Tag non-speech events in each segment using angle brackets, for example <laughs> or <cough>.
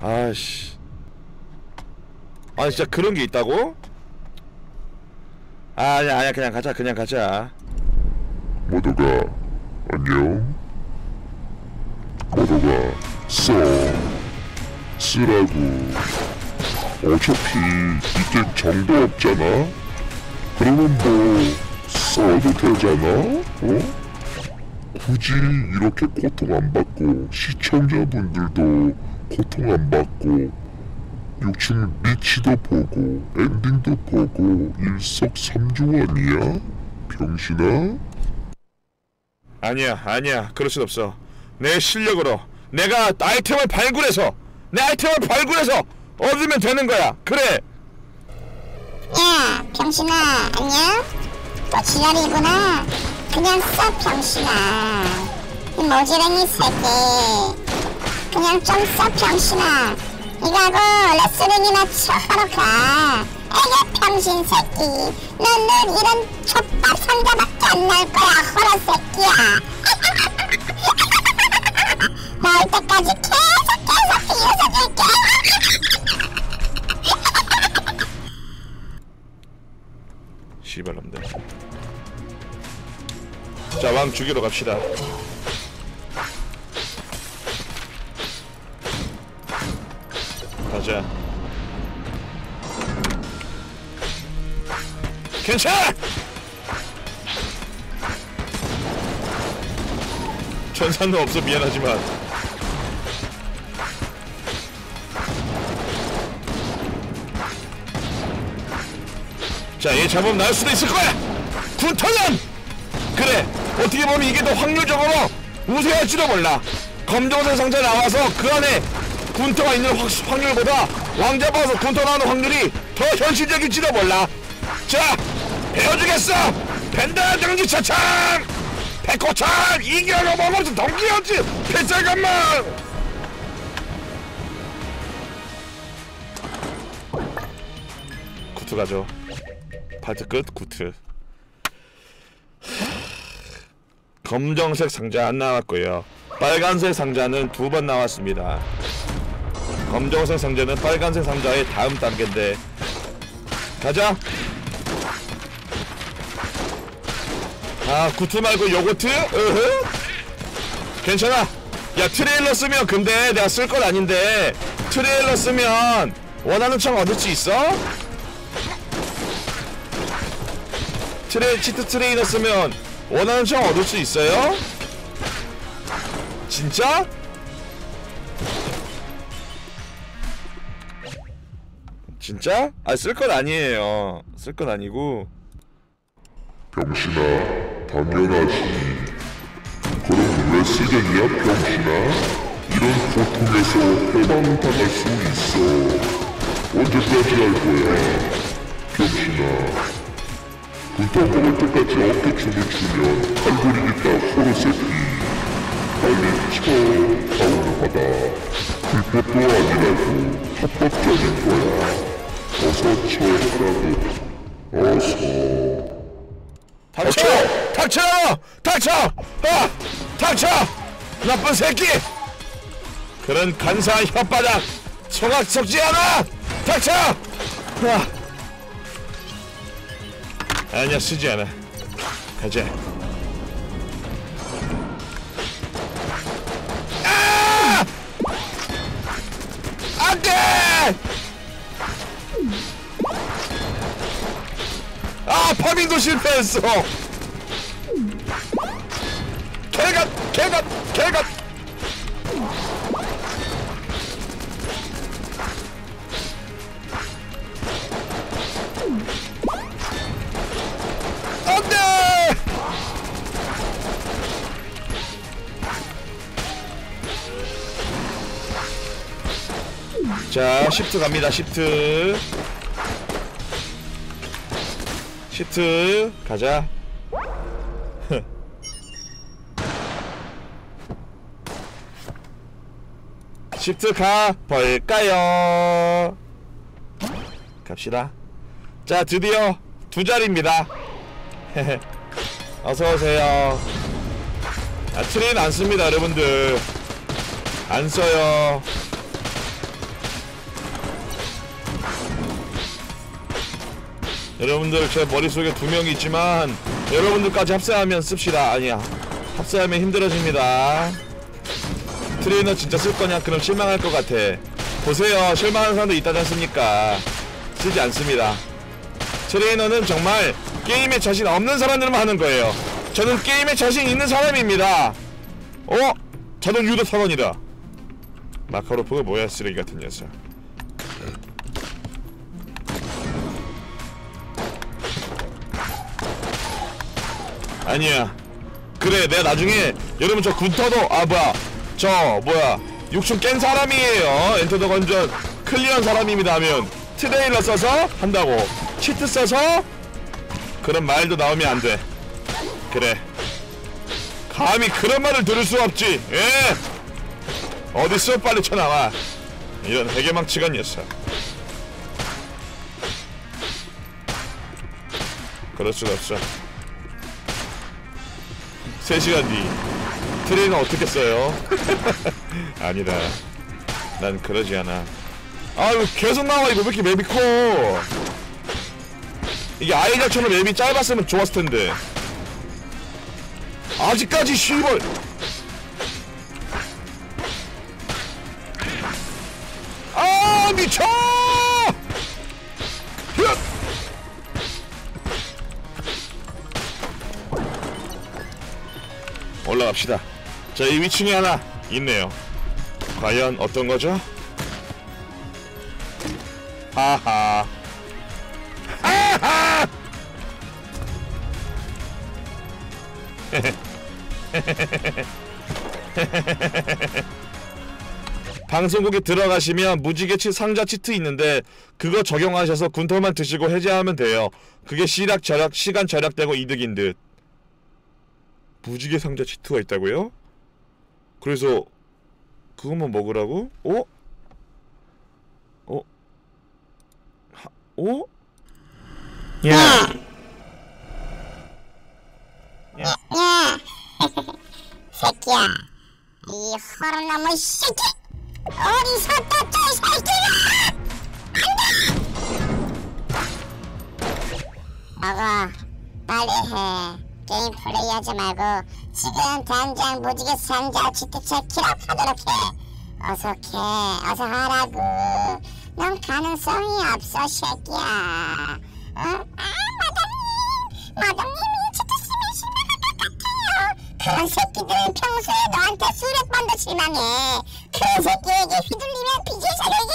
아씨 아 진짜 그런 게 있다고? 아, 아니야 아니야 그냥 가자 그냥 가자 모두가 안녕. 모두가 써 쓰라고. 어차피 이제 정도 없잖아. 그러면 뭐 써도 되잖아. 어? 굳이 이렇게 고통 안 받고 시청자분들도 고통 안 받고 욕심 리치도 보고 엔딩도 보고 일석삼조 아니야? 병신아? 아니야 아니야 그럴 순 없어 내 실력으로 내가 아이템을 발굴해서 내 아이템을 발굴해서 얻으면 되는 거야 그래 야, 병신아, 안녕? 또 지랄이구나. 그냥 써, 병신아. 이 모지랭이 새끼. 그냥 좀 써, 병신아. 이거 하고 레슬링이나 쳐하러 가. 애기 병신 새끼. 넌늘 이런 족밥 상자밖에 안날 거야, 호러 새끼야. <laughs> 나올 때까지 계속 계속 비웃어줄게. 씨발놈들 자 왕 죽이러 갑시다 가자 괜찮아 전산도 없어 미안하지만 자, 얘 잡으면 나을 수도 있을 거야! 군터는! 그래, 어떻게 보면 이게 더 확률적으로 우세할지도 몰라. 검정색 상자 나와서 그 안에 군터가 있는 확, 확률보다 왕자 봐서 군터 나오는 확률이 더 현실적일지도 몰라. 자, 배워주겠어! 벤다 정지 차창! 백호창! 이겨로 먹어서 동기였지! 패자감만! 9트 가죠. 8트 끝 9트 검정색 상자 안 나왔고요 빨간색 상자는 두 번 나왔습니다 검정색 상자는 빨간색 상자의 다음 단계인데 가자 아 9트 말고 요거트? 으흐 괜찮아 야 트레이너 쓰면 근데 내가 쓸 건 아닌데 트레이너 쓰면 원하는 총 얻을 수 있어? 트레 cheat 트레이너 쓰면 원하는 총 얻을 수 있어요? 진짜? 진짜? 아 쓸 건 아니에요. 쓸 건 아니고 병신아, 당연하지. 그럼 왜 쓰겠냐, 병신아? 이런 고통에서 해방당할 수 있어. 언제까지 할 거야, 병신아? 군터 먹을 때까지 어깨춤을 추면 칼부리겠다, 호로새끼. 빨리 쳐, 다운받아. 불법도 아니라고 합법적인 거야. 어서. 닥쳐! 닥쳐! 닥쳐! 아! 닥쳐! 나쁜 새끼! 그런 간사한 혓바닥 청각 섞지 않아! 닥쳐! 아. 아니야 쓰지 않아 가자 아! 안돼! 파밍도 실패했어. 개갓 개갓 개갓 안돼! 자 시프트 갑니다 시프트 10트 가자. <laughs> 10트 가 볼까요? 갑시다. 자 드디어 두 자리입니다. <laughs> 어서오세요. 아 트레이너 안 씁니다 여러분들. 안 써요 여러분들 제 머릿속에 두 명이 있지만 여러분들까지 합세하면 씁시다. 아니야. 합세하면 힘들어집니다. 트레이너 진짜 쓸 거냐? 그럼 실망할 것 같아. 보세요. 실망하는 사람도 있다지 않습니까? 쓰지 않습니다. 트레이너는 정말 게임에 자신 없는 사람들만 하는 거예요. 저는 게임에 자신 있는 사람입니다. 어? 자동 유도 사원이다. 마카로프가 뭐야 쓰레기 같은 녀석 아니야. 그래 내가 나중에 여러분 저 군터도 아 뭐야. 저 뭐야. 육층 깬 사람이에요. Enter the Gungeon. clear한 사람입니다 하면. 트레이너 써서 한다고. cheat 써서 그런 말도 나오면 안 돼. 그래. 감히 그런 말을 들을 수 없지. 예? 어딨어 빨리 쳐나와. 이런 해괴망측한 녀석. 그럴 수가 없어 3시간 뒤. 트레이너 어떻게 써요? <laughs> 아니다. 난 그러지 않아. 아유 계속 나와 이거. 왜 이렇게 map이 커? 이게 아이작처럼 map이 짧았으면 좋았을 텐데. 아직까지 씨발 아 미쳐 올라갑시다. 자, 이 위층에 하나 있네요. 과연 어떤 거죠? 하하. 하하! <laughs> 방송국에 들어가시면 무지개치 상자 치트 있는데 그거 적용하셔서 군털만 드시고 해제하면 돼요. 그게 시락 절약 시간 절약되고 이득인 듯. 무지개 상자 치트가 있다고요? 그래서 그것만 먹으라고? 어? 어? 하, 어? 야. 야, <laughs> 새끼야, 이 허름나무 새끼, 어디서 떴죠, 이 새끼가! 안 돼! 먹어, 빨리 해. 게임 플레이하지 말고 지금 당장 무지개 상자 치트체 킬업하도록 해. 어서 해, 어서 하라고. 넌 가능성이 없어, 새끼야. 어? 아, 마담님, 마담님이 치트 쓰면 실망할 것 같아요. 그런 새끼들은 평소에 너한테 수백 번도 실망해. 그런 새끼에게 휘둘리면 자격이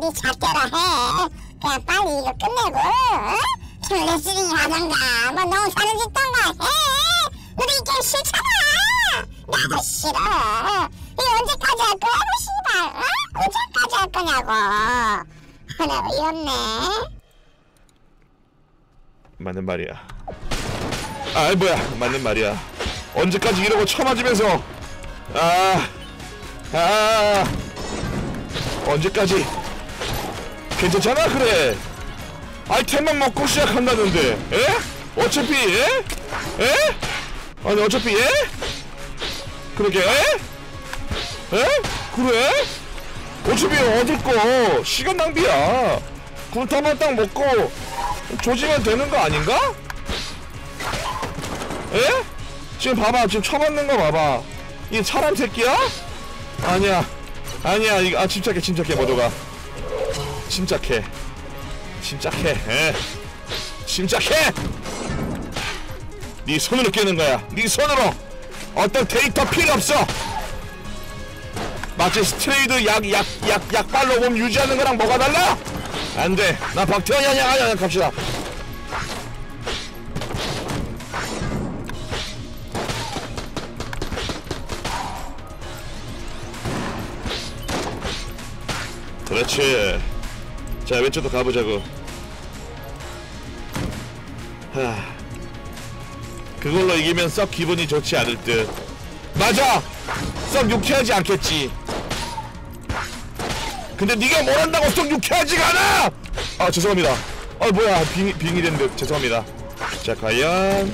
네 잣대로 해. 그냥 빨리 이거 끝내고, 어? 플래스링 하던가, 뭐 농사를 짓던가 해. 우리 이게 싫잖아. 나도 싫어. 이거 언제까지 할 거야, 그 씨발. 어? 언제까지 할 거냐고. 하나 어이없네. 맞는 말이야. 아, 뭐야, 맞는 말이야. 언제까지 이러고 쳐맞으면서 아, 아, 언제까지? 괜찮잖아, 그래. 아이템만 먹고 시작한다는데, 에? 어차피, 에? 에? 아니 어차피, 에? 그러게, 에? 에? 그래? 어차피 어딜 거 시간 낭비야. 군타만 딱 먹고 조지면 되는 거 아닌가? 에? 지금 봐봐 지금 쳐맞는 거 봐봐 이 사람 새끼야? 아니야 아니야 이거 아 침착해 침착해 모두가 침착해. 침착해. 에? 침착해! 네 손으로 깨는 거야. 네 손으로! 어떤 데이터 필요 없어! 마치 스테로이드 약 약 약 약발로 몸 유지하는 거랑 뭐가 달라? 안돼. 나 박태환이 아니야 아니야 갑시다. 그렇지 자 왼쪽도 가보자고. 하. 그걸로 이기면 썩 기분이 좋지 않을 듯. 맞아! 썩 유쾌하지 않겠지. 근데 네가 뭘 한다고 썩 유쾌하지가 않아! 아 죄송합니다. 어 뭐야. 빙, 빙이 됐는데 죄송합니다. 자 과연.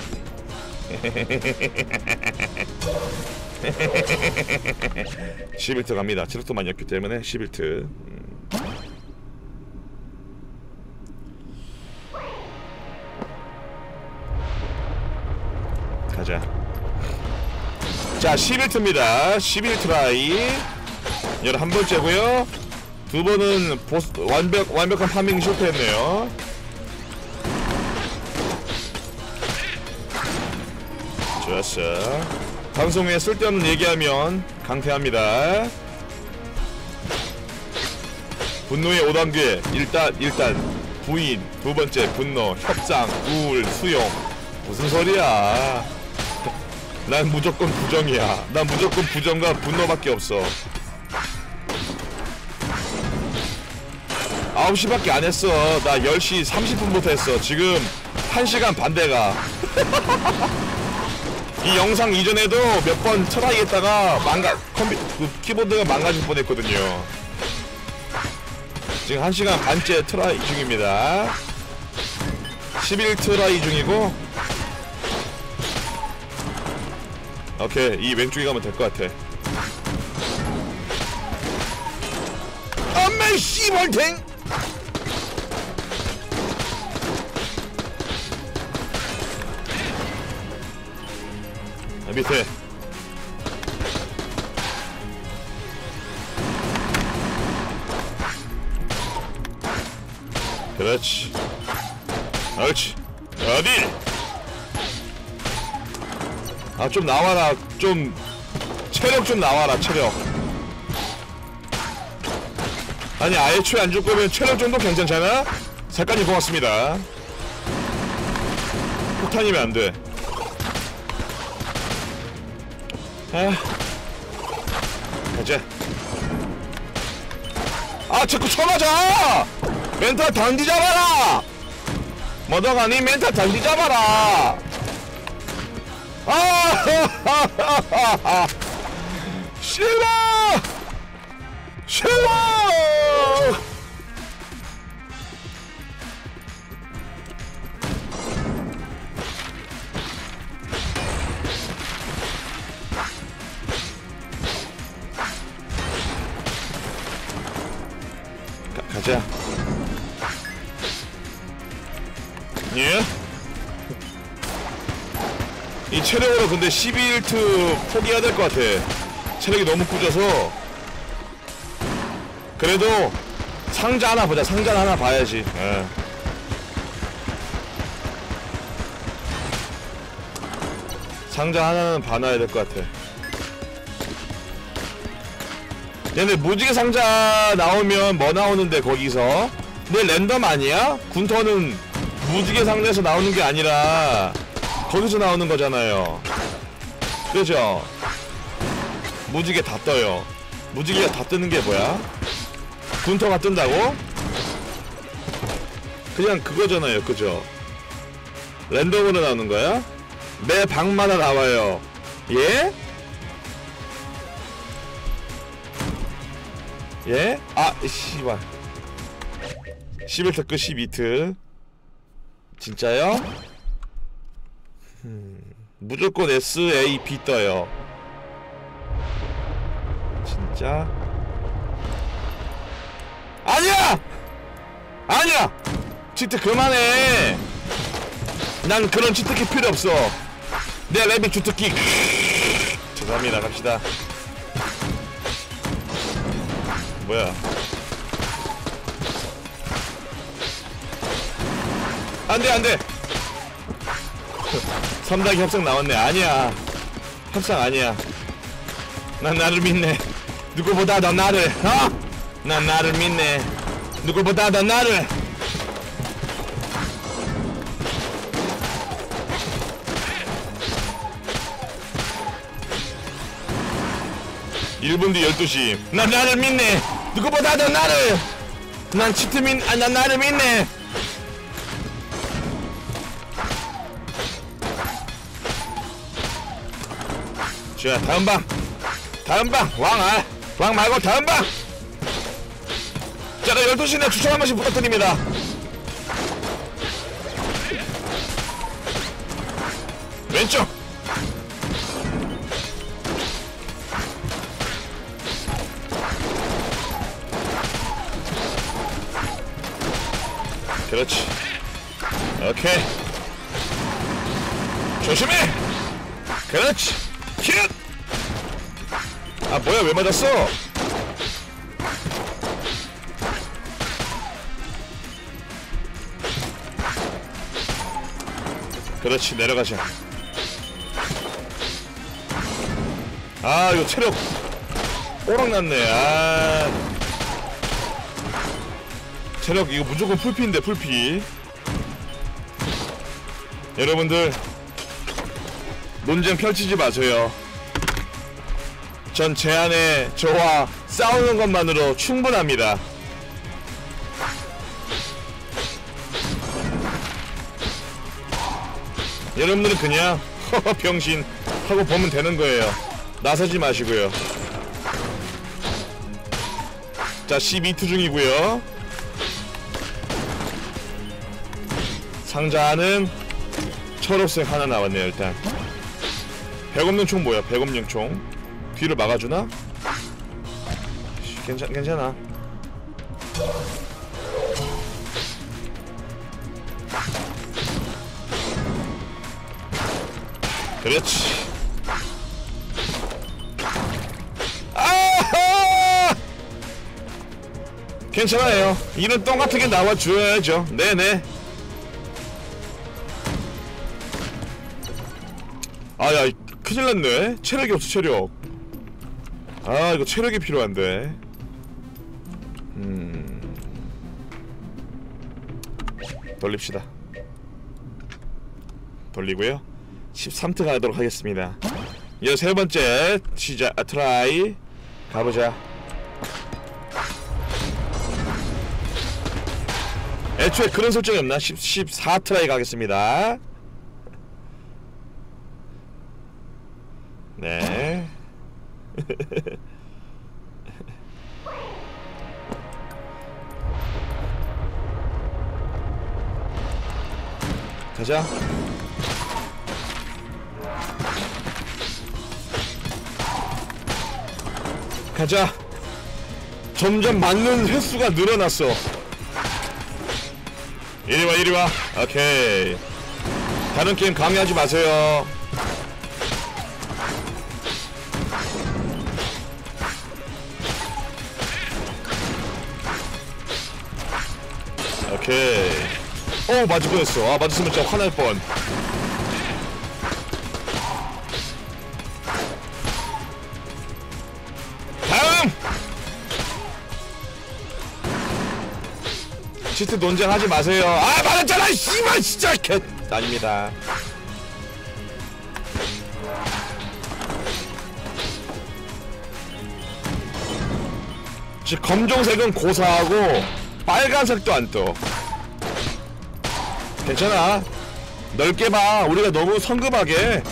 <laughs> 11트 갑니다. 체력도 많이 없기 때문에 11트 가자 자 11트입니다. 11try. 열한 번째고요. 두 번은 보스 완벽 완벽한 farming 실패했네요. 좋았어. 방송에 쓸데없는 얘기하면 강퇴합니다. 분노의 5단계. 일단 일단. 부인 두 번째 분노 협상 우울 수용. 무슨 소리야 난 무조건 부정이야. 난 무조건 부정과 분노밖에 없어. 9시밖에 안 했어. 나 10시 30분부터 했어. 지금 1시간 반째가. <laughs> 이 영상 이전에도 몇 번 try 했다가 망가 컴퓨 그 키보드가 망가질 뻔 했거든요. 지금 1시간 반째 try 중입니다. 11 try 중이고 오케이 이 왼쪽에 가면 될 것 같아. 엄마 씨발탱 아, 밑에. 그렇지. 그렇지. 어디 아 좀 나와라. 좀 체력 좀 나와라 체력. 아니 아예 추에 안 줄 거면 체력 정도 괜찮잖아? 색깔이 고맙습니다. 폭탄이면 안돼. 아. 가자. 아 자꾸 쳐맞아! 멘탈 단디 잡아라! 뭐더가니 멘탈 단디 잡아라 <laughs> 아 싫어 체력으로 근데 12일트 포기해야 될 것 같아. 체력이 너무 꾸져서. 그래도 상자 하나 보자. 상자 하나 봐야지. 예. 상자 하나는 봐놔야 될 것 같아. 얘네 무지개 상자 나오면 뭐 나오는데 거기서? 근데 랜덤 아니야? 군터는 무지개 상자에서 나오는 게 아니라 거기서 나오는 거잖아요 그죠? 무지개 다 떠요 무지개가 다 뜨는 게 뭐야? 군터가 뜬다고? 그냥 그거잖아요 그죠? 랜덤으로 나오는 거야? 매 방마다 나와요 예? 예? 아, 씨발. 11트 끝 12트. 진짜요? 음, 무조건 S, A, B 떠요. 진짜? 아니야! 아니야! 치트 그만해! 난 그런 치트키 필요 없어. 내 랩이 주특기. 죄송합니다. 갑시다. 뭐야? 안돼 안돼. 3단계 협상 나왔네. 아니야. 협상 아니야. 난 나를 믿네. 누구보다 더 나를. 어? 난 나를 믿네. 누구보다 더 나를. 일분 뒤 12시. 난 나를 믿네. 누구보다 더 나를. 난 치트 믿, 아, 난 나를 믿네. 좋아 다음 방. 다음 방 왕알. 왕 말고 다음 방. 제가 12시나 그 추천 한 번씩 부탁드립니다. 왼쪽. 그렇지. 오케이. 조심해. 그렇지. 뭐야 왜 맞았어? 그렇지 내려가자. 아 이거 체력 오락났네. 아. 체력 이거 무조건 풀피인데 풀피. 여러분들 논쟁 펼치지 마세요 전 제 안에 저와 싸우는 것만으로 충분합니다. 여러분들은 그냥 <laughs> 병신 하고 보면 되는 거예요. 나서지 마시고요. 자 12투 중이고요. 상자는 초록색 하나 나왔네요 일단. 백 없는 총 뭐야? 백 없는 총 뒤를 막아주나? 씨, 괜찮, 괜찮아. 그렇지. 아하! 괜찮아요. 이런 똥 같은 게 나와줘야죠. 네네. 아야 큰일 났네. 체력이 없어 체력 아 이거 체력이 필요한데. 음. 돌립시다. 돌리고요. 13트 가도록 하겠습니다. 이제 세 번째 시작 아, try. 가보자. 애초에 그런 설정이 없나? 10, 14try 가겠습니다. 네 <laughs> 가자. 가자. 점점 맞는 횟수가 늘어났어. 이리와 이리와. 오케이. 다른 게임 강요하지 마세요. 오케이 어 맞을 뻔했어. 아 맞았으면 진짜 화날 뻔. 다음! 치트 논쟁하지 마세요. 아 맞았잖아 씨발 진짜 개 아닙니다. 검정색은 고사하고 빨간색도 안 떠. 괜찮아. 넓게 봐. 우리가 너무 성급하게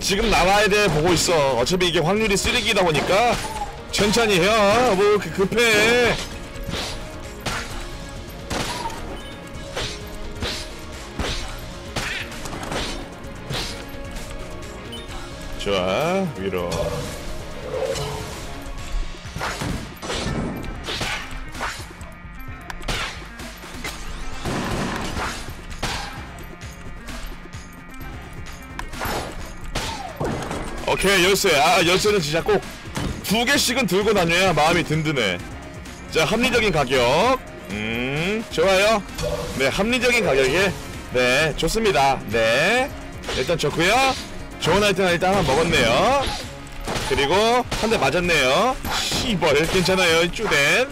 지금 나와야 돼 보고 있어. 어차피 이게 확률이 쓰레기다 보니까 천천히 해. 뭐 급해. 좋아 위로. 오케이 열쇠. 아 열쇠는 진짜 꼭 두 개씩은 들고 다녀야 마음이 든든해 자 합리적인 가격. 음 좋아요. 네 합리적인 가격에. 네 좋습니다. 네. 일단 좋고요. 좋은 아이템 일단 하나 먹었네요. 그리고 한 대 맞았네요. 시벌 괜찮아요. 쭈댄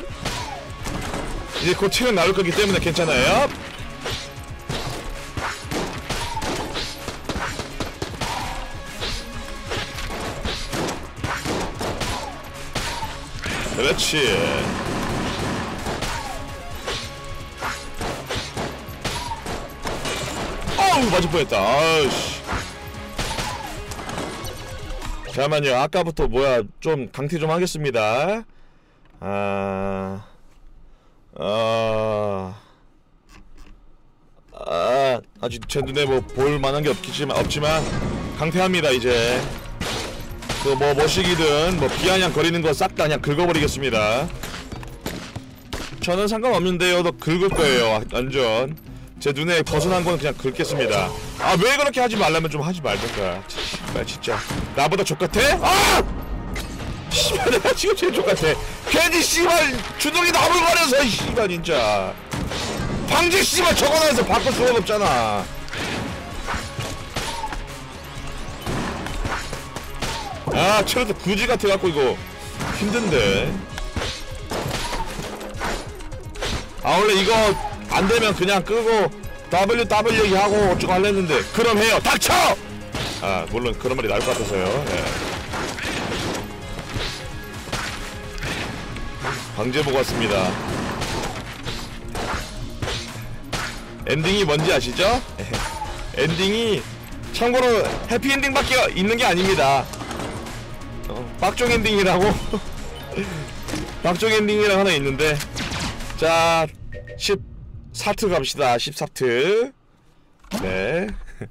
이제 곧 체력 나올 거기 때문에 괜찮아요 그렇지. 아우 맞을 뻔했다. 아우씨. 잠깐만요. 아까부터 뭐야 좀 강퇴 좀 하겠습니다. 아, 아, 아 아직 제 눈에 뭐 볼 만한 게 없지만 없지만 강퇴합니다 이제 그뭐 머시기든 뭐 비아냥 거리는 거 싹 다 그냥 긁어버리겠습니다. 저는 상관없는데요. 너 긁을 거예요. 완전. 제 눈에 벗어난 건 그냥 긁겠습니다. 아 왜 그렇게 하지 말라면 좀 하지 말던가. 나 진짜. 나보다 족같아? 아! 씨발 내가 지금 제일 족같아. 괜히 씨발 주둥이 나불거려서 이 씨발 진짜. 방지 씨발 적어놔서 바꿀 수가 없잖아 아 체력도 그지 같아갖고 이거 힘든데 아 원래 이거 안 되면 그냥 끄고 WWE 얘기하고 어쩌고 할랬는데 그럼 해요 닥쳐! 아 물론 그런 말이 나올 것 같아서요 예. 방제 보고 왔습니다 엔딩이 뭔지 아시죠? <laughs> 엔딩이 참고로 해피엔딩밖에 있는 게 아닙니다 어, 빡종 엔딩이라고? <laughs> 빡종 엔딩이라고 하나 있는데. 자 14트 갑시다. 14트. 네. <laughs>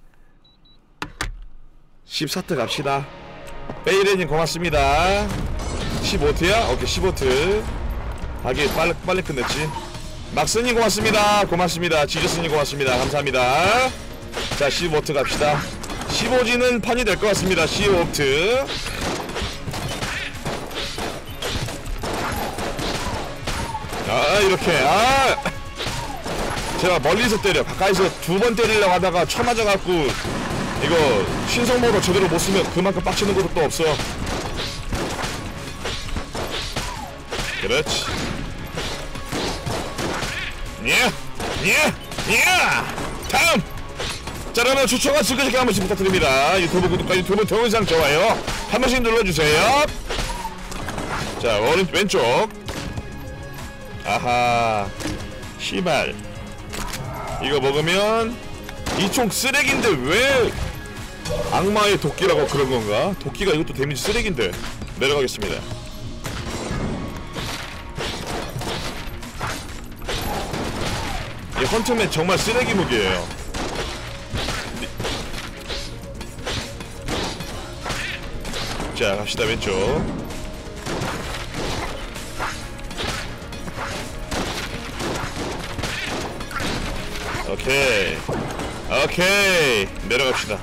14트 갑시다. 베이레님 고맙습니다. 15트야? 오케이 15트. 하긴 빨리 빨리 끝냈지. 막스님 고맙습니다. 고맙습니다. 지저스님 고맙습니다. 감사합니다. 자 15트 갑시다. 15지는 판이 될 것 같습니다. 15트 이렇게 아 제가 멀리서 때려 가까이서 두 번 때리려고 하다가 쳐 맞아갖고 이거 신성모로 제대로 못 쓰면 그만큼 빡치는 것도 또 없어 그렇지 예, 예, 예. 다음. 자, 여러분 추천과 즐거운 한 번씩 부탁드립니다. 유튜브 구독과 유튜브 동영상 좋아요 한 번씩 눌러주세요. 자, 오른 왼쪽. 아하. 시발. 이거 먹으면 이 총 쓰레기인데 왜 악마의 도끼라고 그런 건가? 도끼가 이것도 데미지 쓰레기인데 내려가겠습니다. 이 헌트맨 정말 쓰레기 무기예요. 자 갑시다 왼쪽. 오케이. 오케이. 내려갑시다.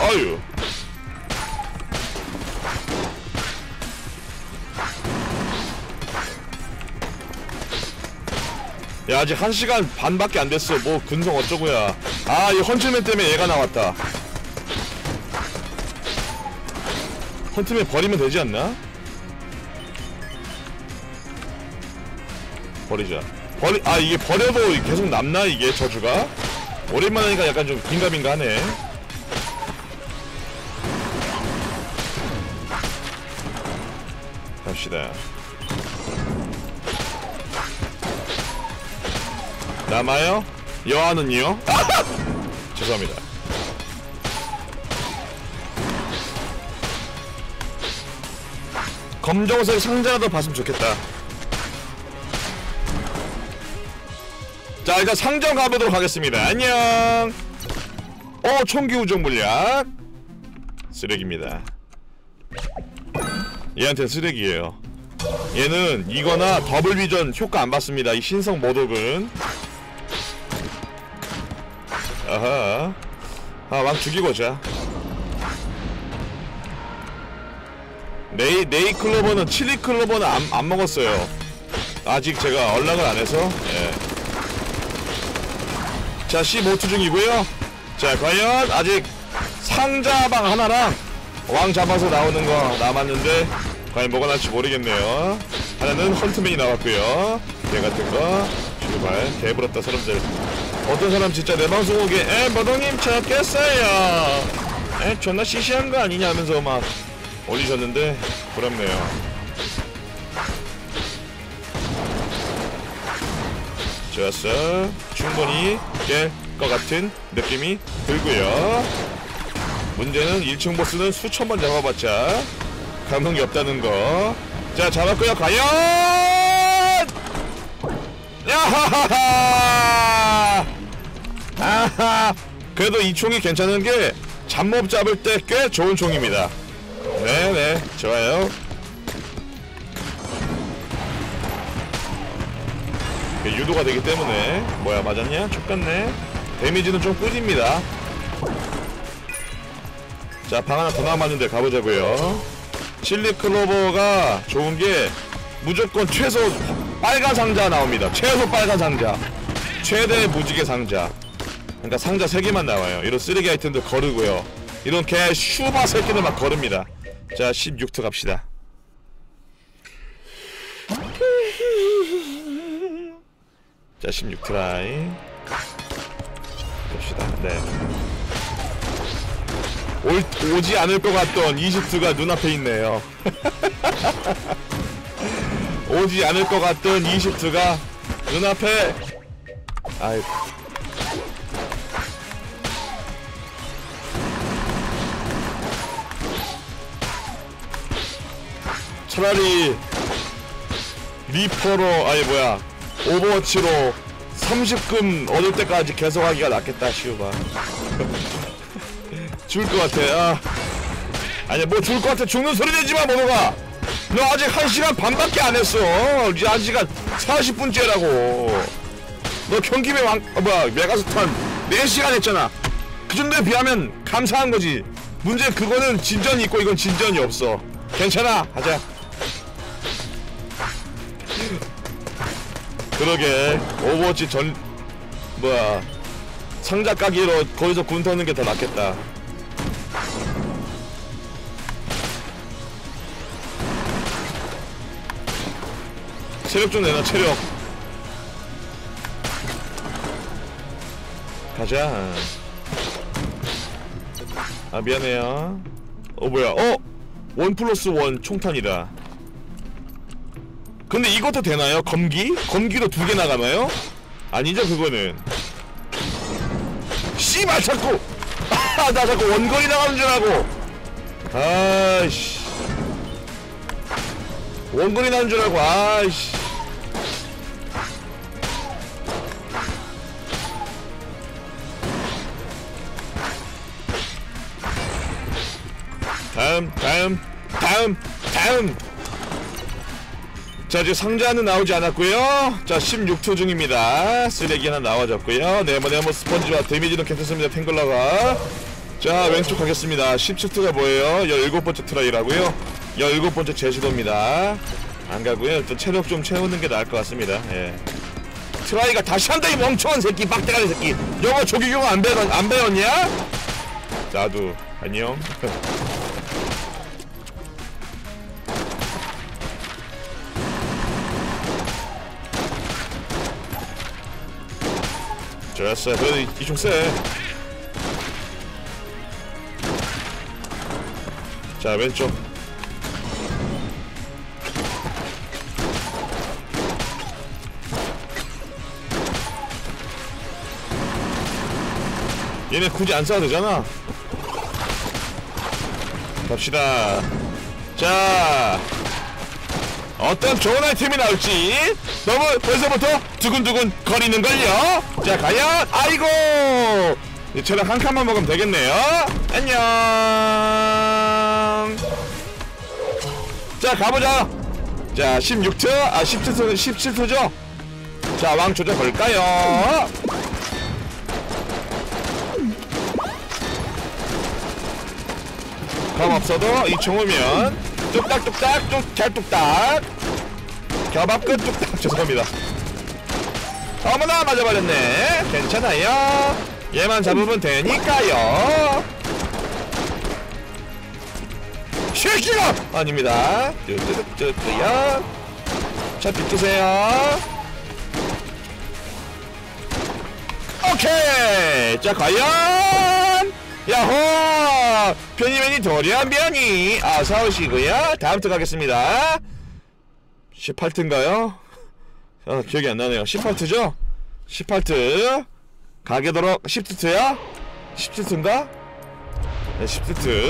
아유 야 아직 한 시간 반밖에 안 됐어. 뭐 근성 어쩌고야. 아 이 헌트맨 때문에 얘가 나왔다. 헌트맨 버리면 되지 않나? 버리자 버리 아 이게 버려도 계속 남나 이게 저주가? 오랜만에 하니까 약간 좀 빈가빈가 하네 갑시다 남아요? 여하는요? <laughs> 죄송합니다. 검정색 상자라도 봤으면 좋겠다. 자, 일단 상점 가보도록 하겠습니다. 안녕! 어, 총기 우정 물약. 쓰레기입니다. 얘한테 쓰레기예요. 얘는 이거나 더블 비전 효과 안 받습니다. 이 신성 모독은. 아하 아왕 죽이고 자 네이 네이 클로버는 칠리 클로버는 안, 안 먹었어요 아직 제가 연락을 안 해서 예. 자 15투 중이고요. 자 과연 아직 상자방 하나랑 왕 잡아서 나오는 거 남았는데 과연 뭐가 날지 모르겠네요. 하나는 헌트맨이 나왔고요. 개 같은 거 출발. 개부럽다 사람들. 어떤 사람 진짜 내 방송 오게 에 버동님 찾겠어요. 에 존나 시시한 거 아니냐 하면서 막 올리셨는데 부럽네요. 좋았어. 충분히 깰것 같은 느낌이 들고요 문제는 1층 보스는 수천 번 잡아봤자 감흥이 없다는 거 자 잡았고요 과연 야하하하! 아하! 그래도 이 총이 괜찮은 게 잡몹 잡을 때 꽤 좋은 총입니다. 네네, 좋아요. 유도가 되기 때문에 뭐야 맞았냐? 촉같네. 데미지는 좀 꾸집니다. 자, 방 하나 더 남았는데 가보자고요. 칠리 클로버가 좋은 게 무조건 최소 빨간 상자 나옵니다. 최소 빨간 상자. 최대 무지개 상자. 그러니까 상자 3개만 나와요. 이런 쓰레기 아이템도 거르고요. 이런 개 슈바 새끼들 막 거릅니다. 자, 16트 갑시다. 자, 16 try. 봅시다. 네. 올, 오지 않을 것 같던 20트가 눈앞에 있네요. <laughs> 오지 않을 것 같던 20트가 눈앞에 아이 차라리 리퍼로 아니 뭐야 오버워치로 30금 얻을 때까지 계속하기가 낫겠다 시우가. <laughs> 죽을 것 같아. 아. 아니 뭐 죽을 것 같아. 죽는 소리 내지마 모노가. 너 아직 1시간 반밖에 안 했어. 이제 1시간 40분째라고. 너 경기배 왕 어, 뭐야 메가스탄 4시간 했잖아. 그 정도에 비하면 감사한 거지. 문제 그거는 진전이 있고 이건 진전이 없어. 괜찮아? 하자 그러게. 오버워치 전 뭐야. 상자 까기로 거기서 군 터는 게 더 낫겠다. 체력 좀 내놔 체력. 가자. 아 미안해요. 어 뭐야. 어? 원 플러스 원 총탄이다 근데 이것도 되나요? 검기? 검기도 두 개 나가나요? 아니죠 그거는 씨발 자꾸 <laughs> 아, 나 자꾸 원거리 나가는 줄 알고 아이씨 원거리 나는 줄 알고 아이씨 다음 다음 다음 다음 자 지금 상자는 나오지 않았고요. 자 16트 중입니다. 쓰레기 하나 나와졌고요. 네모 네모 스펀지와 데미지는 괜찮습니다. 탱글러가. 자 왼쪽 가겠습니다. 17트가 뭐예요? 17번째 try라고요? 17번째 재시도입니다. 안 가고요. 일단 체력 좀 채우는 게 나을 것 같습니다. 예. try가 다시 한다 이 멍청한 새끼. 빡대가리 새끼. 영어 조기교육 안, 배웠, 안 배웠냐? 나도. 안녕 <laughs> 좋았어. 그래도 이 총 쎄. 자 왼쪽. 얘네 굳이 안 싸도 되잖아. 갑시다. 자. 어떤 좋은 아이템이 나올지 너무 벌써부터 두근두근 거리는걸요? 자 과연 아이고! 이 체력 한 칸만 먹으면 되겠네요. 안녕! 자 가보자. 자 16트 아 17트 17트죠? 자 왕 조져 볼까요? 검 없어도 이 총으면 뚝딱뚝딱 뚝잘 뚝딱 겨밥 끝 뚝딱 <laughs> 죄송합니다. 어머나 맞아버렸네. 괜찮아요. 얘만 잡으면 되니까요. 쉐키가! 아닙니다. 뚜뚜뚜뚜요 자 비트세요. 오케이. 자 과연? 야호! 편의면이 도리한 변이 어서오시고요. 다음부터 가겠습니다 18트인가요? 아 기억이 안 나네요 18트죠? 18트 가게 도록 10트야? 10트인가? 네 10트